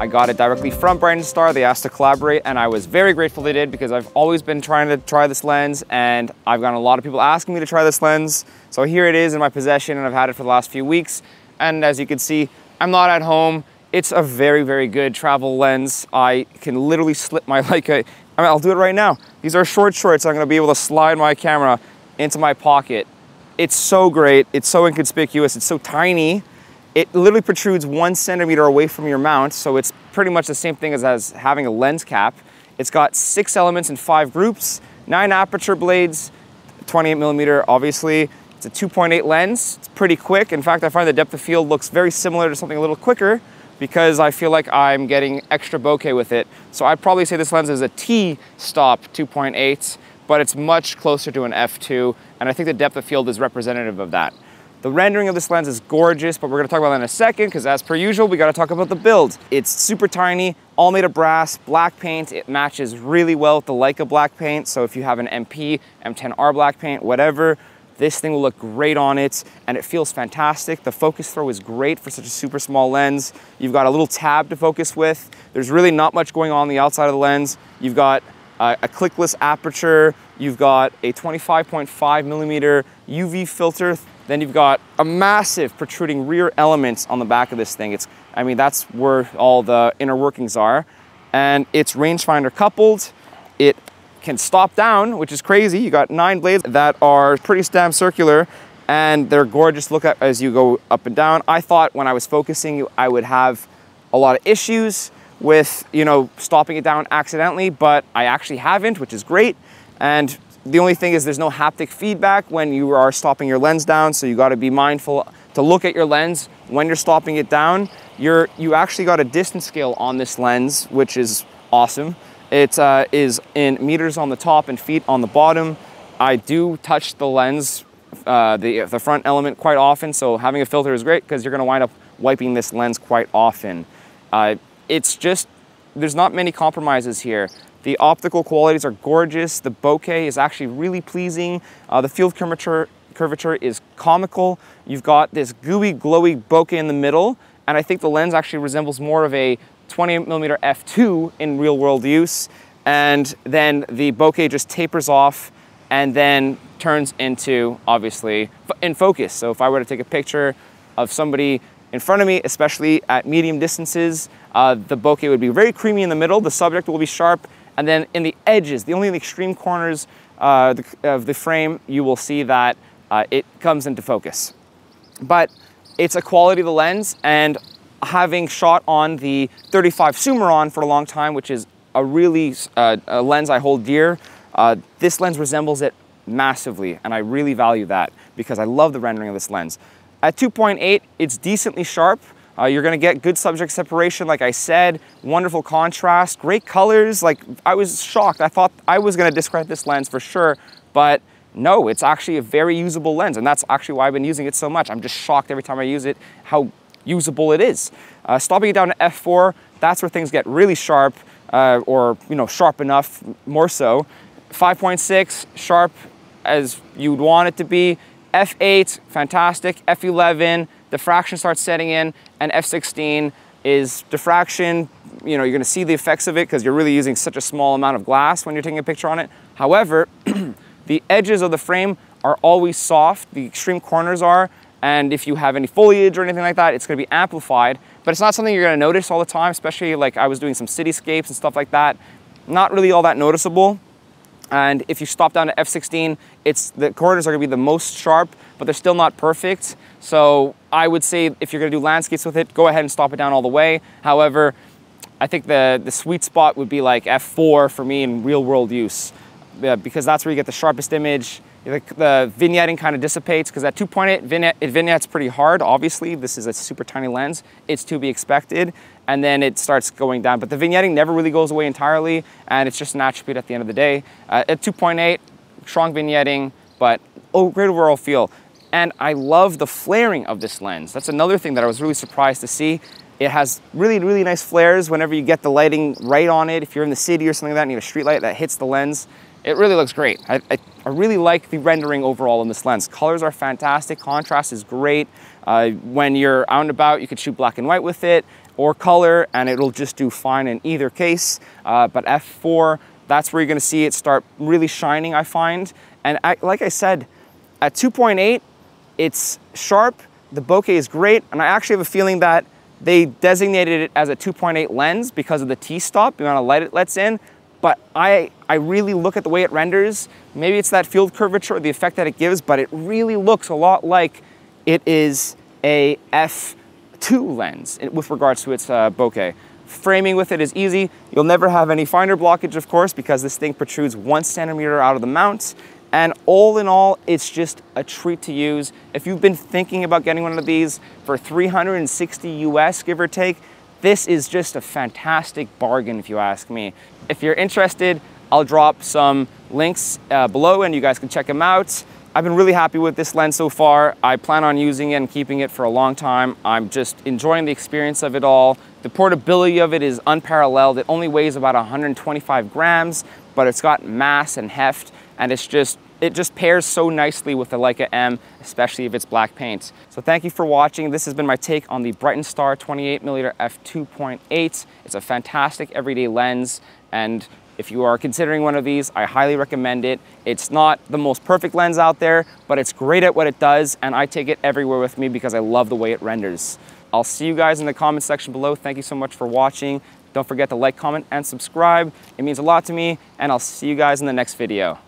I got it directly from Brightin Star. They asked to collaborate and I was very grateful they did because I've always been trying to try this lens and I've gotten a lot of people asking me to try this lens. So here it is in my possession and I've had it for the last few weeks. And as you can see, I'm not at home. It's a very, very good travel lens. I can literally slip my Leica, I mean, I'll do it right now. These are short shorts. I'm gonna be able to slide my camera into my pocket. It's so great. It's so inconspicuous. It's so tiny it literally protrudes one centimeter away from your mount, so it's pretty much the same thing as, as having a lens cap. It's got six elements in five groups, nine aperture blades, 28 millimeter, obviously. It's a 2.8 lens. It's pretty quick. In fact, I find the depth of field looks very similar to something a little quicker because I feel like I'm getting extra bokeh with it. So I'd probably say this lens is a T-stop 2.8, but it's much closer to an f2, and I think the depth of field is representative of that. The rendering of this lens is gorgeous, but we're gonna talk about that in a second because as per usual, we gotta talk about the build. It's super tiny, all made of brass, black paint. It matches really well with the Leica black paint. So if you have an MP, M10R black paint, whatever, this thing will look great on it and it feels fantastic. The focus throw is great for such a super small lens. You've got a little tab to focus with. There's really not much going on, on the outside of the lens. You've got a clickless aperture. You've got a 25.5 millimeter UV filter then you've got a massive protruding rear element on the back of this thing. It's, I mean, that's where all the inner workings are. And it's rangefinder coupled. It can stop down, which is crazy. You got nine blades that are pretty damn circular and they're gorgeous look at as you go up and down. I thought when I was focusing, I would have a lot of issues with, you know, stopping it down accidentally, but I actually haven't, which is great. And the only thing is there's no haptic feedback when you are stopping your lens down, so you gotta be mindful to look at your lens when you're stopping it down. You're, you actually got a distance scale on this lens, which is awesome. It uh, is in meters on the top and feet on the bottom. I do touch the lens, uh, the, the front element quite often, so having a filter is great because you're gonna wind up wiping this lens quite often. Uh, it's just, there's not many compromises here. The optical qualities are gorgeous. The bokeh is actually really pleasing. Uh, the field curvature, curvature is comical. You've got this gooey, glowy bokeh in the middle, and I think the lens actually resembles more of a 20 millimeter f2 in real world use. And then the bokeh just tapers off and then turns into, obviously, in focus. So if I were to take a picture of somebody in front of me, especially at medium distances, uh, the bokeh would be very creamy in the middle, the subject will be sharp, and then in the edges, the only in the extreme corners uh, of the frame, you will see that uh, it comes into focus. But it's a quality of the lens and having shot on the 35 Summaron for a long time, which is a really uh, a lens I hold dear, uh, this lens resembles it massively and I really value that because I love the rendering of this lens. At 2.8, it's decently sharp, uh, you're gonna get good subject separation, like I said, wonderful contrast, great colors. Like I was shocked. I thought I was gonna discredit this lens for sure, but no, it's actually a very usable lens. And that's actually why I've been using it so much. I'm just shocked every time I use it, how usable it is. Uh, stopping it down to f4, that's where things get really sharp uh, or you know sharp enough, more so. 5.6, sharp as you'd want it to be. F8, fantastic. F11, diffraction starts setting in, and F16 is diffraction. You know, you're gonna see the effects of it because you're really using such a small amount of glass when you're taking a picture on it. However, the edges of the frame are always soft, the extreme corners are, and if you have any foliage or anything like that, it's gonna be amplified, but it's not something you're gonna notice all the time, especially like I was doing some cityscapes and stuff like that. Not really all that noticeable. And if you stop down to F16, it's the corners are gonna be the most sharp, but they're still not perfect. So I would say if you're gonna do landscapes with it, go ahead and stop it down all the way. However, I think the, the sweet spot would be like F4 for me in real world use, yeah, because that's where you get the sharpest image. The, the vignetting kind of dissipates because at 2.8 vignette, it vignettes pretty hard. Obviously, this is a super tiny lens. It's to be expected. And then it starts going down. But the vignetting never really goes away entirely. And it's just an attribute at the end of the day. Uh, at 2.8, strong vignetting, but oh, great overall feel And I love the flaring of this lens. That's another thing that I was really surprised to see. It has really, really nice flares whenever you get the lighting right on it. If you're in the city or something like that, and you have a street light that hits the lens, it really looks great. I, I, I, really like the rendering overall in this lens. Colors are fantastic, contrast is great. Uh, when you're out and about, you could shoot black and white with it or color and it'll just do fine in either case. Uh, but f4, that's where you're gonna see it start really shining, I find. And I, like I said, at 2.8, it's sharp, the bokeh is great, and I actually have a feeling that they designated it as a 2.8 lens because of the T-stop, the amount of light it lets in, but I, I really look at the way it renders. Maybe it's that field curvature or the effect that it gives, but it really looks a lot like it is a f2 lens with regards to its uh, bokeh. Framing with it is easy. You'll never have any finder blockage, of course, because this thing protrudes one centimeter out of the mount. And all in all, it's just a treat to use. If you've been thinking about getting one of these for 360 US, give or take, this is just a fantastic bargain if you ask me. If you're interested, I'll drop some links uh, below and you guys can check them out. I've been really happy with this lens so far. I plan on using it and keeping it for a long time. I'm just enjoying the experience of it all. The portability of it is unparalleled. It only weighs about 125 grams, but it's got mass and heft, and it's just it just pairs so nicely with the Leica M, especially if it's black paint. So thank you for watching. This has been my take on the Brightin Star 28mm f2.8. It's a fantastic everyday lens and if you are considering one of these, I highly recommend it. It's not the most perfect lens out there, but it's great at what it does and I take it everywhere with me because I love the way it renders. I'll see you guys in the comment section below. Thank you so much for watching. Don't forget to like, comment, and subscribe. It means a lot to me, and I'll see you guys in the next video.